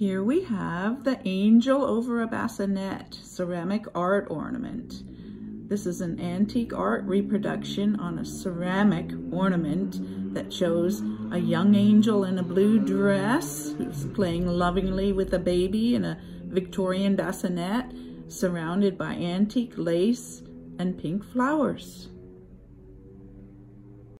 Here we have the angel over a bassinet ceramic art ornament. This is an antique art reproduction on a ceramic ornament that shows a young angel in a blue dress who's playing lovingly with a baby in a Victorian bassinet surrounded by antique lace and pink flowers.